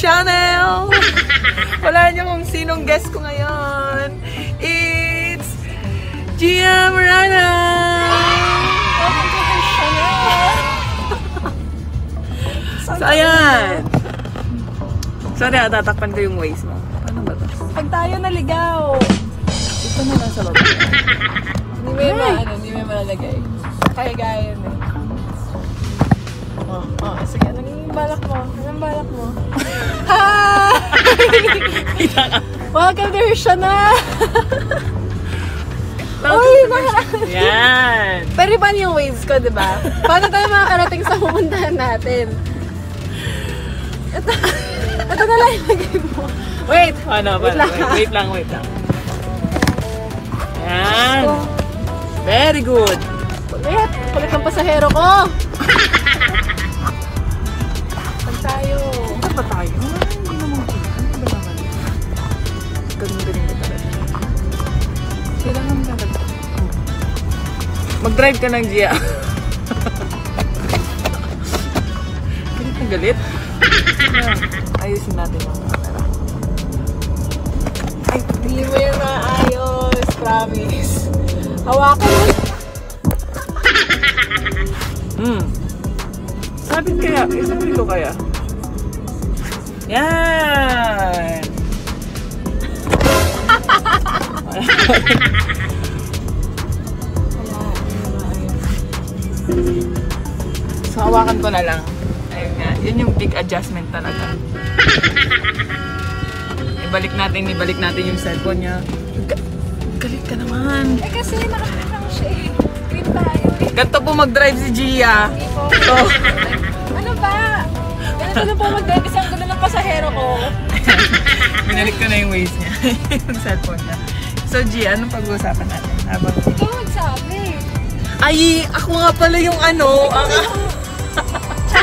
channel! Wala niyo kung sinong guest ko ngayon. It's Gia Morana! Welcome to her channel! So, ayan. Sorry, ah, tatakpan ko yung waist mo. Ano ba to? Pag tayo naligaw, Ito na lang sa baba. hindi mo yung ano, hindi mo yung malalagay. Kaya gaya na. Oh, oh, sige, ano balak mo? Anong balak mo? Hi! Welcome to channel! Uy, baka- Yan! Pero iba yung waves ko, di ba? Paano tayo makakarating sa pupuntahan natin? Ito, ito na lang ilagay mo. Wait! Ano? Wait lang, Wait, ah. wait lang, wait lang. Yan! Very good! Kulit! Kulit ng pasahero ko! Mag-drive ka ng Gia. galit na galit. Ayusin natin yung camera. Ay, hindi mo yung maayos. Promise. Hawakan mo. Hmm. Sabit kaya. Isabit ko kaya. Yan! hawakan ko na lang. Ayun nga. Yun yung big adjustment talaga. ibalik natin, ibalik natin yung cellphone niya. Ga- galit ka naman. Eh kasi nakapit lang siya eh. Green tayo eh. Ganto po mag-drive si Gia. So, Ano ba? Ganito na po mag-drive kasi ang gulo ng pasahero ko. binalik ko na yung waist niya. yung cellphone niya. So, Gia, anong pag-uusapan natin? Habang... Ikaw magsabi. Ay, ako nga pala yung ano. ang-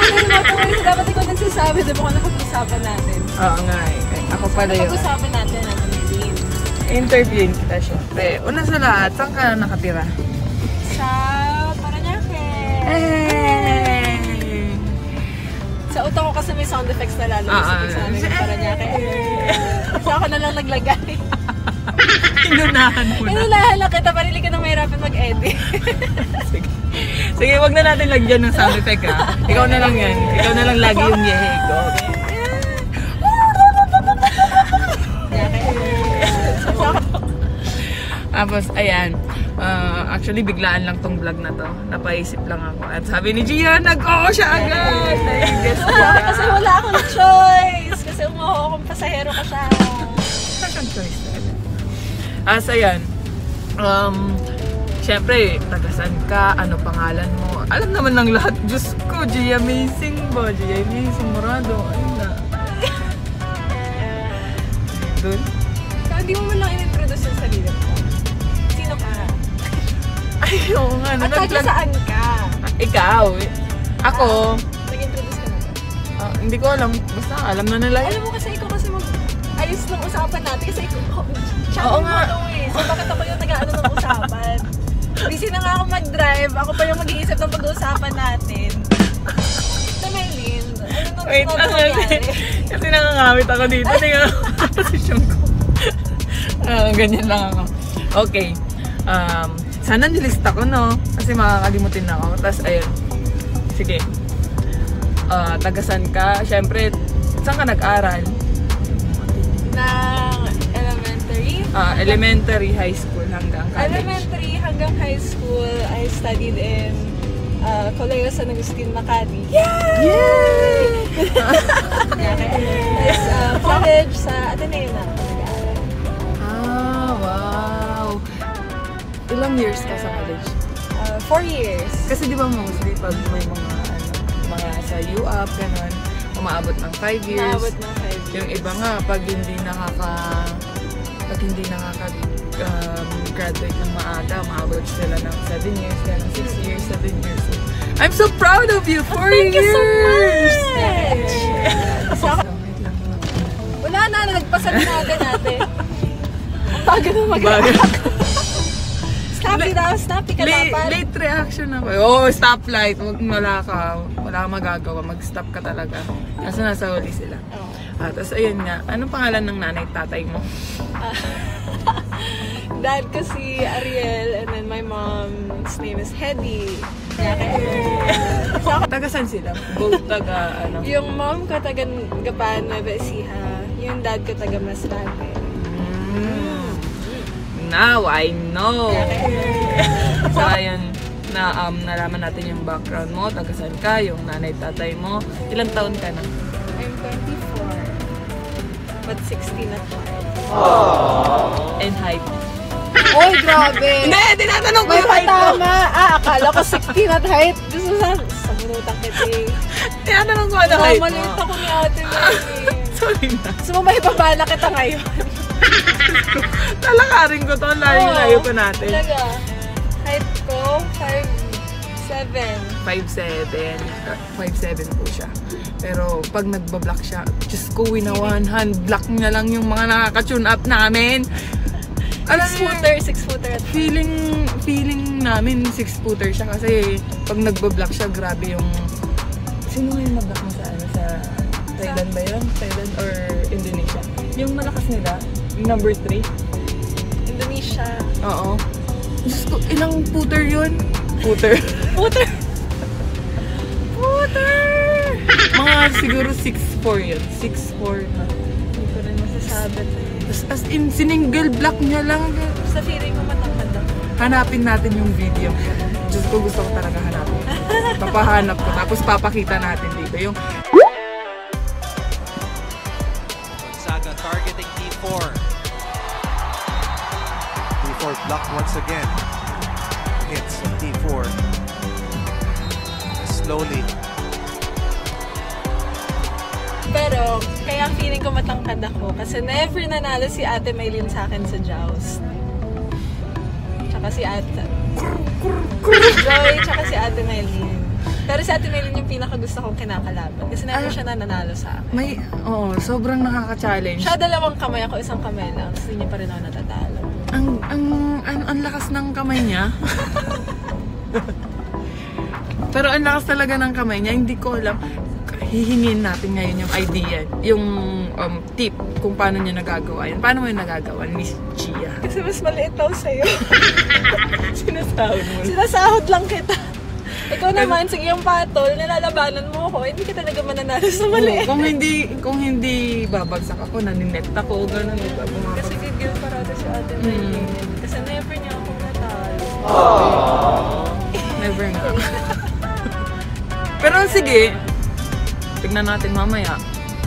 Channel mo ito guys. Dapat ikaw nagsasabi. Di ba kung napag-usapan natin? Oo nga eh. Ako pala yung Napag-usapan natin ang din. interviewin kita syempre. Una sa lahat, saan ka nakatira? Sa Paranaque. Hey! Sa utak ko kasi may sound effects na lalo. Ah, Sa ah. sa Paranaque. So ako na lang naglagay. Inunahan mo na. Inunahan lang kita. Parili ka na mahirapan mag-edit. Sige. Sige, wag na natin lagyan ng sound effect ha. Ikaw na lang yan. Ikaw na lang lagi yung yeheg. Okay. Tapos, ayan. Ah, actually, biglaan lang tong vlog na to. Napaisip lang ako. At sabi ni Gia, nag-oo siya agad. Ay, guess ko kasi wala akong choice. Kasi umuho akong pasahero ko siya. Wala kang choice. As ayan, um, syempre, tagasan ka, ano pangalan mo. Alam naman ng lahat, Diyos ko, Gia Amazing ba? Gia Amazing, Morado, ayun na. Doon. Hindi mo man lang in-introduce yung sarili mo. Sino ka? Ay, oo nga. At taga saan ka? Ikaw, ako, Nag-introduce ka na ba? ah, hindi ko alam. Basta alam na nila. Alam mo kasi ikaw kasi mag ayos ng usapan natin kasi ikaw, channel Oo mo nga. to eh. So bakit ako yung nag-ano ng usapan? Busy na nga ako mag-drive. Ako pa yung mag-iisip ng pag-uusapan natin. Na Melin, ano na Wait, ano lang nangyari? kasi, nangangamit ako dito. Tingnan mo ang posisyon ko. Ah, ganyan lang ako. Okay. Um, sana nilista ko, no? Kasi makakalimutin na ako. Tapos, ayun. Sige. Ah, tagasan ka. Siyempre, saan ka nag-aral? Elementary. Ah, elementary, high school, hanggang college. Elementary hanggang high school, I studied in uh, Colegio San Agustin, Makati. Yay! Tapos uh, college sa Ateneo na ah, wow. Ilang years ka sa college? Uh, four years. Kasi di ba mostly pag may mga ano, mga sa UAP, ganun, umaabot ng 5 years. Naabot ng five years. Yung iba nga, pag hindi nakaka pag hindi nakaka um, ng maaga, umaabot sila ng 7 years, ganun, 6 years, 7 years. I'm so proud of you! 4 Thank you years! so much! Yay! So, wala na, nagpasal natin natin. Ang bago na mag Snappy daw, snappy ka late, dapat. late reaction ako. Oh, stoplight. Wag wala ka. Wala kang magagawa. Mag-stop ka talaga. Kasi nasa huli sila. Oh. Ah, tapos ayun nga, anong pangalan ng nanay at tatay mo? Dad ko si Ariel and then my mom's name is Hedy. Taga saan sila? Both taga ano? Yung mom ko taga Gapan, Nueva Ecija. Yung dad ko taga Masbate. Mm. Now I know! so ayun, na um, nalaman natin yung background mo, taga saan ka, yung nanay at tatay mo. Ilang taon ka na? I'm 24. But 16 at heart. And height? Oy, grabe! Hindi! Tinatanong ko May yung height mo! patama! Ah, akala ko 16 at height. Gusto sa... Sa bunutang kita eh. Tinatanong ko ano height mo? Maliit ako ni ate Mary. Sorry na. Gusto mo maipabala kita ngayon? Talakarin ko to. Layo-layo pa natin. Talaga. Height ko, 5'7". 5'7". 5'7 po siya. Pero pag nagbablock siya, just ko winawan hand block niya lang yung mga nakaka-tune up namin. Alam Six footer, six footer feeling feeling namin six footer siya kasi pag nagbablock siya grabe yung sino nga yung nag-block mo sa ano sa Thailand ba yun? Thailand or Indonesia? Yung malakas nila, number 3. Indonesia. Oo. Diyos ko, ilang footer yun? Footer. Footer! Footer! Mga siguro 6'4 yun. 6'4 na. Hindi ko rin masasabi. As, as in, sininggle block niya lang. Sa feeling ko matangkad ako. Hanapin natin yung video. Diyos ko, gusto ko talaga hanapin. Papahanap ko. Tapos papakita natin dito yung once again. Hits of T4. Slowly. Pero, kaya feeling ko matangkad ako. Kasi never nanalo si Ate Maylin sa akin sa Joust. Tsaka si Ate... Joy, tsaka si Ate Maylin. Pero si Ate Maylin yung pinaka gusto kong kinakalaban. Kasi never Ah. siya nananalo sa akin. may, oo, sobrang nakaka-challenge. Siya dalawang kamay ako, isang kamay lang. Tapos hindi niya pa rin ako natatalo. Ang, ang, ang, ang lakas ng kamay niya. Pero ang lakas talaga ng kamay niya, hindi ko alam. Hihingin natin ngayon yung idea, yung um, tip kung paano niya nagagawa yun. Paano mo yung nagagawa, Miss Gia? Kasi mas maliit daw sa'yo. Sinasahod mo. Sinasahod lang kita. Ikaw naman, sige yung patol, nilalabanan mo ako, hindi ka talaga mananalo sa Oo, maliit. kung hindi kung hindi babagsak ako, naninect ako, gano'n. Bumabagsak. Kasi girl parada si Ate. Maylin. Kasi never niya akong natalo. Never nga. Pero sige, tignan natin mamaya.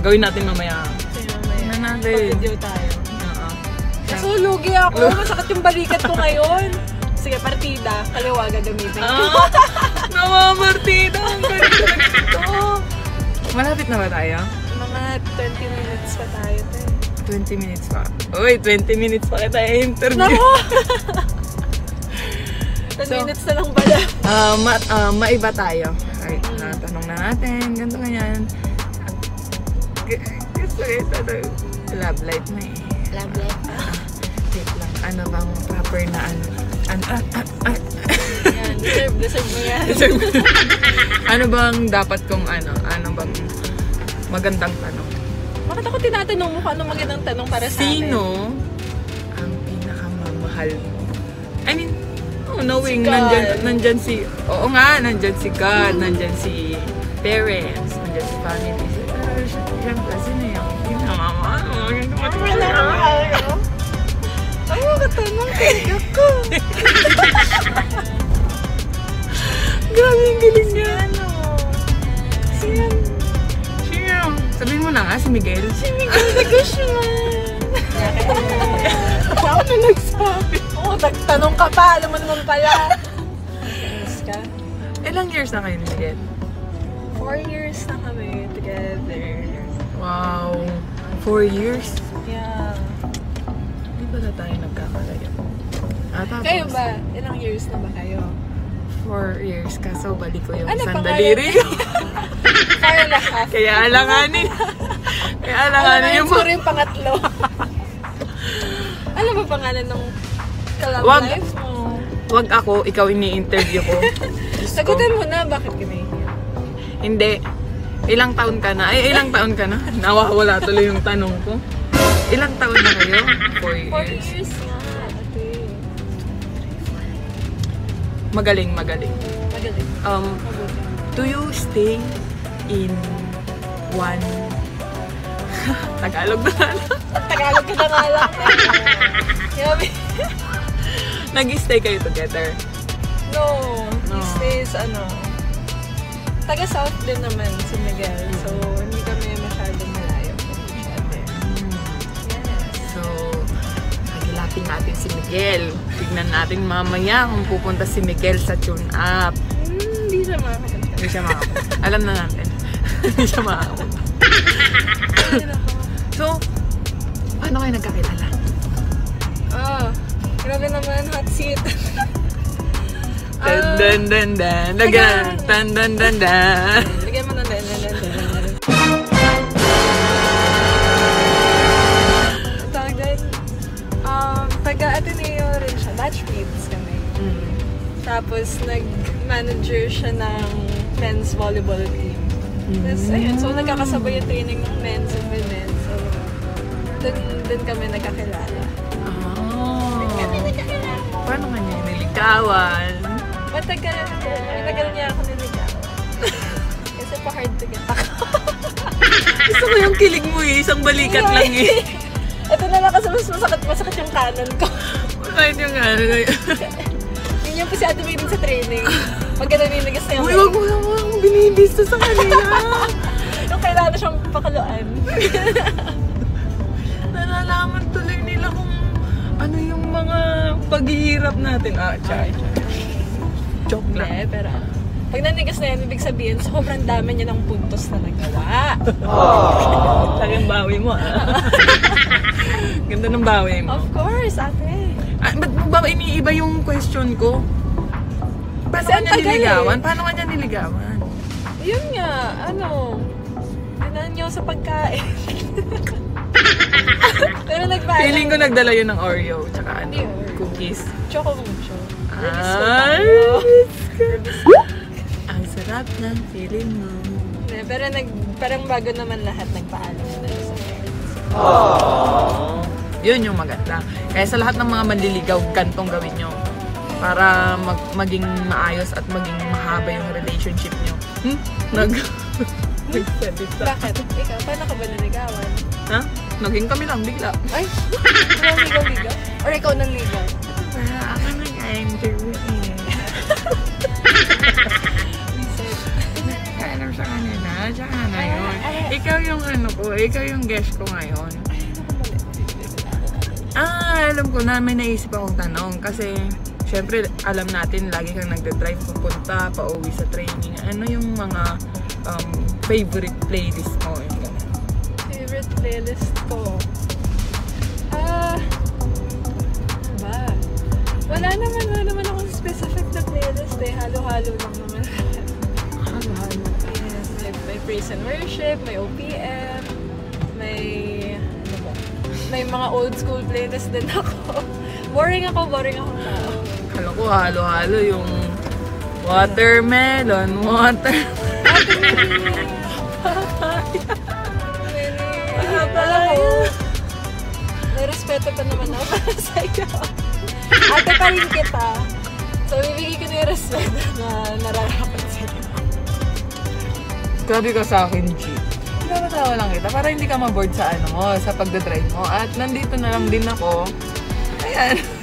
Gawin natin mamaya. Tignan natin. pag-video tayo. Oo. Kaso lugi ako, masakit yung balikat ko ngayon. Sige, partida, kaliwa gagamitin. Ah, namamartida ang galing ito. Malapit na ba tayo? Mga 20 minutes pa tayo. te. 20 minutes pa. Uy, 20 minutes pa kita i-interview. Nako! 10 So- minutes na lang pala. Ah, ma ah, maiba tayo. Ay, ah, tanong na natin, ganito ganyan. Gusto kita ng love life na eh. Love life pa. Wait lang, ano bang proper na ano? An ah, ah, ah. Yan, deserve, deserve mo yan. ano bang dapat kong ano? Ano bang magandang tanong? Bakit ako tinatanong mo kung anong magandang tanong para sa akin? Sino ang pinakamamahal mo? I mean, oh, knowing Si God. nandyan, nandyan si, oo nga, nandyan si God, nandyan si parents, nandyan si family. Pero syempre, sino yung pinakamamahal mo? Yung Ano? Ay, makatanong kaya ko. Grabe yung galing niya. Mo na nga, si Miguel. Si Miguel Guzman. Ako na nagsabi. Oo, nagtanong ka pa. Alam mo naman pala. Yes ka? Ilang years na kayo ni Miguel? Four years na kami together. Wow. Four years? Yeah. Hindi ba na tayo nagkakalayo? Ah, tapos, Kayo ba? Ilang years na ba kayo? Four years. Kaso balik ko yung Ano isang pangalan? Kaya alanganin. Kaya alanganin na yung siguro yung pangatlo? ano ba pangalan ng kalab Wag. life mo? Wag ako, ikaw ini-interview ko. Sagutin mo na, bakit kami? Hindi. Ilang taon ka na? Ay, ilang taon ka na? Nawawala tuloy yung tanong ko. Ilang taon na kayo? Four Four years. years nga, ate. Magaling, magaling. Magaling. Um, Mabuti. Do you stay in one... Tagalog na lang. Tagalog ka na nga lang. Nag-stay kayo together. No, No. he stays, ano, taga South din naman si Miguel. So, hindi kami masyadong malayo from each other. Yes. So, hagilapin natin si Miguel. Tignan natin mamaya kung pupunta si Miguel sa tune up. Hmm, Hindi siya makakapunta. Hindi siya makapunta. Alam na natin. Hindi siya ako. So, paano kayo nagkakilala? Ah, grabe naman, hot seat. Dan dan dan dan. Lagyan. Dan dan dan dan. Lagyan mo ng dan, dan, dan, dan. Tawag din, um, taga-Ateneo rin siya. Batchmates kami. Mm. Tapos, nag-manager siya ng men's volleyball team. Tapos, ayun, so nagkakasabay yung training ng men's and women's. So, dun, dun kami nagkakilala. Oh. Paano ka niya nilikawan? Matagal, matagal niya ako niligawan. Kasi pa-hard to get ako. Gusto ko yung kilig mo eh. Isang balikat lang eh. Ito na lang kasi mas masakit, masakit yung kanan ko. Kahit yung ano. Yun yung po si Ate sa training. Pag naninigas na yung Uy, wag mo akong binibista sa kanila. Yung kailangan siyang pakuluan. Nalalaman tuloy nila kung ano yung mga paghihirap natin. Ah, chay. Joke Hindi, lang. pero pag nanigas na yan, ibig sabihin, sobrang dami niya ng puntos na nagawa. Talagang bawi mo ah. Ganda ng bawi mo. Of course, ate. Ah, ba't ba iniiba yung question ko? Paano Kasi ka ang niya tagal niligawan? eh. Paano ka niya niligawan? Yun nga, ano, dinaan niyo sa pagkain. pero nagpaalam. Feeling ko nagdala yun ng Oreo tsaka ano, Oreo. cookies. Choco mucho. Ay! Ang sarap ng feeling mo. Eh, Pero nag, parang bago naman lahat, nagpaalam na sa parents. Yun yung maganda. Kaya sa lahat ng mga manliligaw, gantong gawin nyo. Para mag maging maayos at maging mahaba yung relationship nyo. Hmm? Nag... Nagsalita. Bakit? Ikaw, paano ka ba naligawan? Ha? Naging kami lang bigla. Ay, ikaw ligaw-ligaw? Or ikaw nang ligaw? Ah, ako nag-interview eh. Reset. Alam sa kanila, tsaka na yun. Ikaw yung ano ko, ikaw yung guest ko ngayon. Ah, alam ko na may naisip akong tanong kasi syempre alam natin lagi kang nagde-drive papunta, pauwi sa training. Ano yung mga um, favorite playlist mo? Yung. Favorite playlist ko? Ah, ba? Wala naman, wala naman akong specific na playlist eh. Halo-halo lang naman. Halo-halo. yes, may, may praise and worship, may OPM, may, ano? May mga old school playlist din ako. boring ako, boring ako tao. Kala ko halo-halo yung watermelon, water... Ate Mary! Alam mo, may respeto pa naman ako para sa'yo. Ate pa rin kita. So, bibigay ko na yung respeto na nararapat sa'yo. Grabe ka sa akin, G. Pinapatawa lang kita para hindi ka ma-board sa ano mo, sa pagdadrive mo. At nandito na lang din ako. Ayan.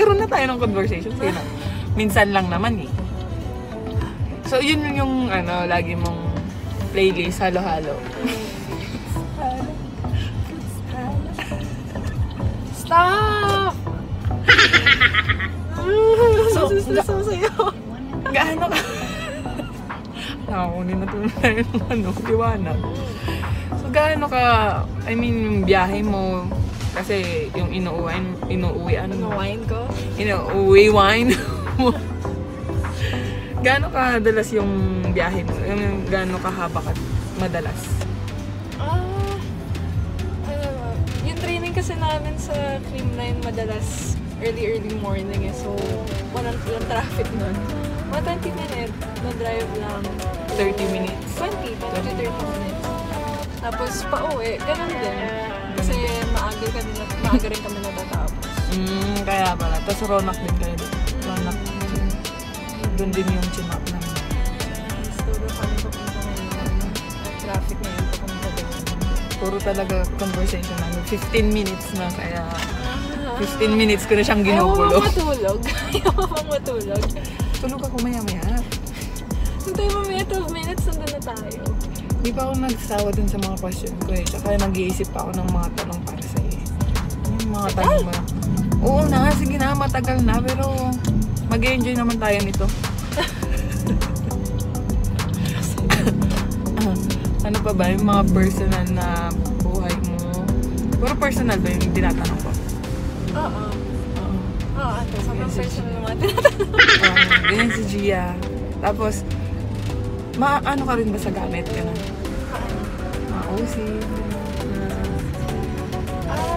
Magkaroon na tayo ng conversation. Sige na. Minsan lang naman eh. So, yun yung, ano, lagi mong playlist, halo-halo. Stop! so, so, sa'yo. Gaano ka? Nakakunin na tunay ng ano, liwanag. So, gaano ka, I mean, yung biyahe mo, kasi yung inuuwian, inuuwian Ano wine ko? inuuwi wine gaano ka dalas yung biyahe mo? Yung gaano kahaba ka madalas? Ah? Yung training kasi namin sa Creamline madalas early, early morning eh. So, walang, walang traffic nun. Mga 20 minutes na drive lang. 30 minutes. 20, 20 to 30 minutes. Tapos pa-uwi, ganun din. Din, maaga rin kami natatapos. Mm, kaya pala. Tapos Ronak din kayo doon. Ronak. Doon din yung chinap namin. Gusto kami papunta ngayon. Traffic ngayon papunta doon. Puro talaga conversation namin. 15 minutes na kaya 15 minutes ko na siyang Ayaw mo ginugulo. matulog? Ayaw mo matulog? Tulog ako maya-maya. Hintay mo may 12 minutes, nandun na tayo. Di pa ako nagsawa dun sa mga question ko eh. Tsaka nag-iisip pa ako ng mga tanong para sa iyo. Yung mga tanong mo. Oo na, sige na, matagal na. Pero mag enjoy naman tayo nito. Ano pa ba? Yung mga personal na buhay mo. Puro personal ba yung tinatanong ko? Oo. Oo. Oo, ate. Sobrang Yes, personal naman. Um, ganyan si Gia. Tapos, ma-ano ka rin ba sa gamit? Ganun. Ma-OC.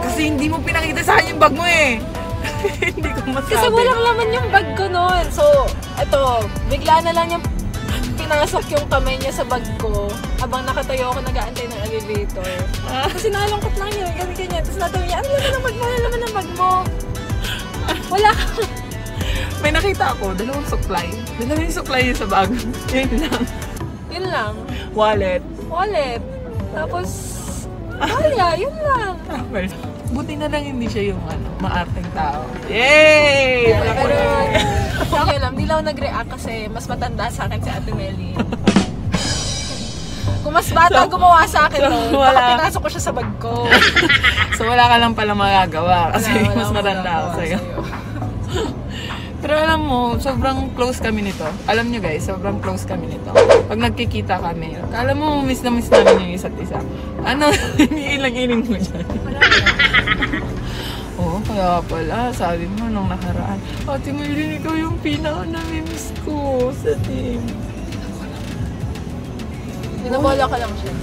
Kasi hindi mo pinakita sa akin yung bag mo eh. hindi ko masabi. Kasi walang laman yung bag ko noon. So, eto, bigla na lang yung pinasok yung kamay niya sa bag ko habang nakatayo ako nag-aantay ng elevator. Ah. Kasi nalungkot lang yun, ganyan ganyan. Tapos natawa niya, ano naman ang bag mo? Ano naman ang bag mo? Wala ka. May nakita ako, dalawang supply. Dalawang supply yun sa bag. Yun lang. Yun lang. Wallet. Wallet. Tapos, Kaya, yun lang. Buti na lang hindi siya yung ano, maarteng tao. Yay! Pero, okay lang. Di lang ako nag-react kasi mas matanda sa akin si Ate Melly. Kung mas bata So, gumawa sa akin so, noon, wala. baka pinasok ko siya sa bag ko. so wala ka lang pala magagawa kasi Wala, wala mas matanda ako magagawa sa'yo. Pero alam mo, sobrang close kami nito. Alam nyo guys, sobrang close kami nito. Pag nagkikita kami, alam mo, miss na miss namin yung isa't isa. Ano, ilang ining mo dyan? Oo, kaya pala, sabi mo nung nakaraan, Ate Maylin, ikaw yung pinaka na-miss ko sa team. Binabola ko lang siya.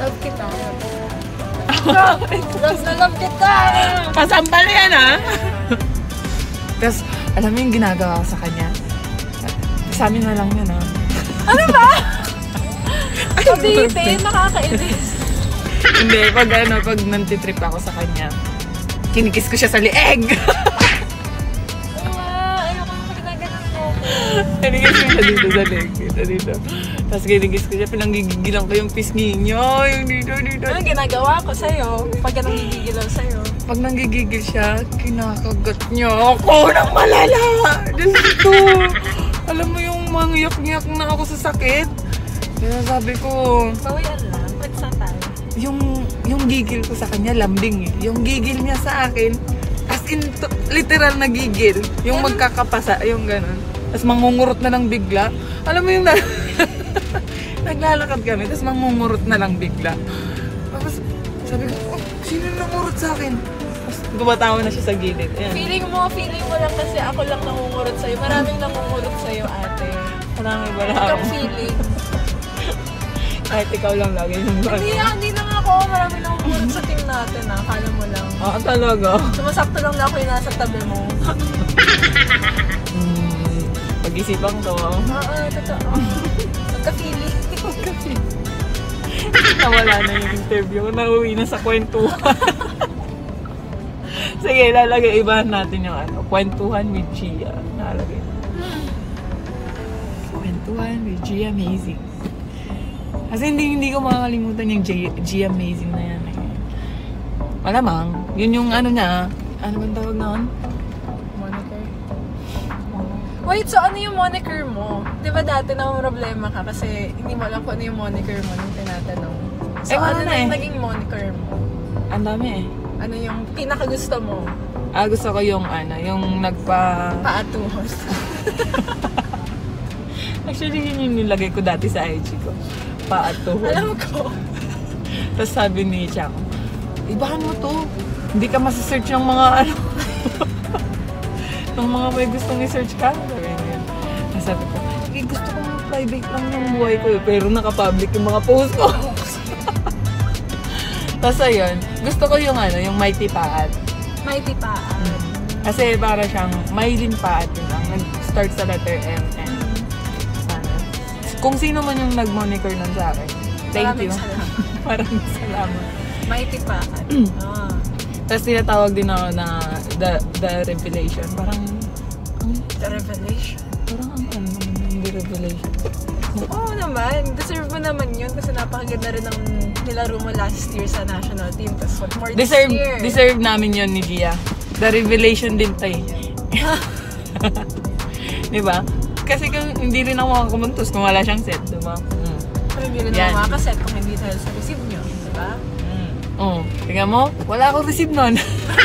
Love kita. Love na kita! Pasampal yan, ha? Tapos, alam mo yung ginagawa ko sa kanya? Sa amin na lang yun, ha? Kabitin, nakakainis. Hindi, pag ano, pag nantitrip ako sa kanya, kinikis ko siya sa lieg. Uwa, ayoko mo ako. kinikis ko dito sa lieg. Dito, dito. Tapos kinikis ko siya, pinanggigigilan ko yung pisngi niya. Yung dito, dito. Ano ginagawa ko sa'yo? Pag anong gigigilaw sa'yo? Pag nanggigigil siya, kinakagat niya ako ng malala. Diyos ko. Alam mo yung mangyak-ngyak na ako sa sakit. Kaya sabi ko, Bawian lang. Pagsa tayo. yung yung gigil ko sa kanya lambing eh. Yung gigil niya sa akin, as in literal na gigil. Yung magkakapasa, yung ganun. Tapos mangungurot na lang bigla. Alam mo yung na naglalakad kami, tapos mangungurot na lang bigla. Tapos sabi ko, oh, sino nangurot sa akin? Tapos gumatawa na siya sa gilid. Ayan. Feeling mo, feeling mo lang kasi ako lang nangungurot sa'yo. Maraming nangungurot sa'yo, ate. Marami ba Ikaw feeling. Kahit ikaw lang lagi yung Hindi, ah, hindi lang ako. Maraming nangungurot sa team natin, ah. Kala mo lang. Ah, talaga? Sumasakto lang na ako yung nasa tabi mo. Hmm, pag-isipan ko. Oo, totoo. Magka-feeling. Nawala na yung interview. Nauwi na sa kwentuhan. Sige, lalagay. Ibahan natin yung ano. Kwentuhan with Gia. Nalagay. Kwentuhan with Gia Amazing. Kasi hindi, hindi ko makakalimutan yung Gia, Amazing na yan. Malamang. Yun yung ano niya. Ano bang tawag na Moniker. Wait, so ano yung moniker mo? Di ba dati na problema ka kasi hindi mo alam kung ano yung moniker mo nung tinatanong. So Eh, ano na na yung eh. naging moniker mo? Ang dami eh. Ano yung pinakagusto mo? Ah, gusto ko yung ano, yung nagpa... Paatuhos. Actually, yun yung nilagay ko dati sa IG ko. Paatuhon. alam ko. Tapos sabi ni Chako, ibahan mo to. Hindi ka masisearch ng mga ano. ng mga may gustong i-search ka. Private lang yung buhay ko eh, pero naka-public yung mga post ko. Tapos ayun, gusto ko yung ano, yung Mighty Paat. Mighty pa. Kasi para siyang Mylin Paat yun lang. Nag-start sa letter M and ano. Kung sino man yung nag-moniker nun sa akin. Thank Maraming you. salamat. Maraming salamat. Mighty pa. Mm. ah. Tapos tinatawag din ako na the, the revelation. Parang, ang, The revelation. parang ang ano revelation. Oo naman. Deserve mo naman yun kasi napakaganda rin ng nilaro mo last year sa national team. Tapos what more this Deserve, year? deserve namin yon ni Gia. The revelation din tayo. di ba? Kasi kung hindi rin ako makakumuntos kung wala siyang set, di ba? Mm. Pero hindi rin ako makaset kung hindi dahil sa receive nyo. Diba? Oh, tingnan mo, wala akong receive nun.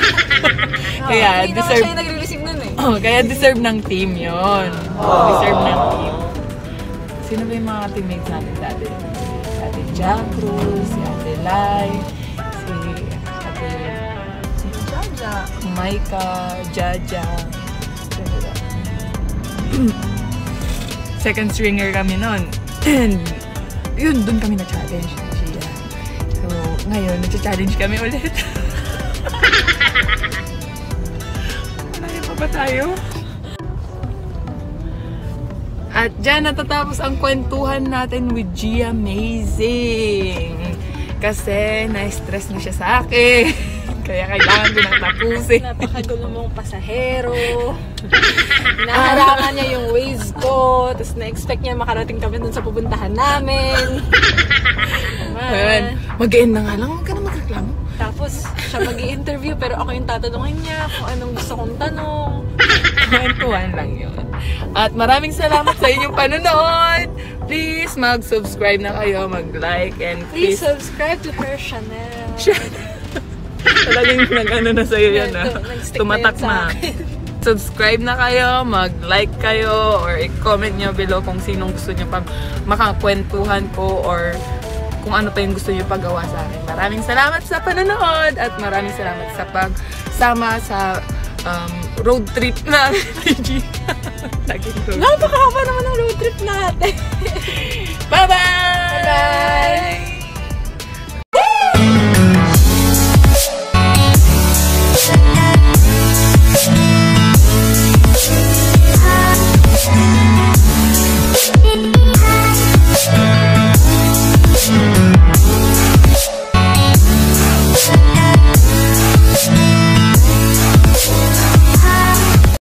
kaya Ah, hindi naman deserve, siya yung nagre-receive nun eh. oh, kaya deserve ng team yon. Deserve ng team. Sino ba yung mga teammates natin dati? Si Ate Jack Cruz, si Ate Lai, si Ate si Jaja. Maika, Jaja. Second stringer kami nun. And yun, dun kami na-challenge ni Gia. So, ngayon, nag-challenge kami ulit. Malayo pa ba tayo? At dyan natatapos ang kwentuhan natin with Gia Amazing. Kasi na-stress na siya sa akin. Kaya kailangan ko nang tapusin. Napakagulo mong pasahero. Hinaharangan niya yung ways ko. Tapos na-expect niya makarating kami dun sa pupuntahan namin. Ayan. Mag-end na nga lang. Huwag ka na magreklamo. Tapos siya mag interview pero ako yung tatanungin niya kung anong gusto kong tanong. Kwentuhan lang yun. At maraming salamat sa inyong panonood. Please mag-subscribe na kayo, mag-like, and Please please... subscribe to her channel. Talagang nag-ano na sa'yo yan, ha? Na Tumatak na. Subscribe na kayo, mag-like kayo, or i-comment nyo below kung sinong gusto nyo pang makakwentuhan ko, or kung ano pa yung gusto nyo pagawa sa akin. Maraming salamat sa panonood, at maraming salamat sa pagsama sa um, road trip na Laging road Napakahaba naman ng road trip natin. Bye-bye! Bye!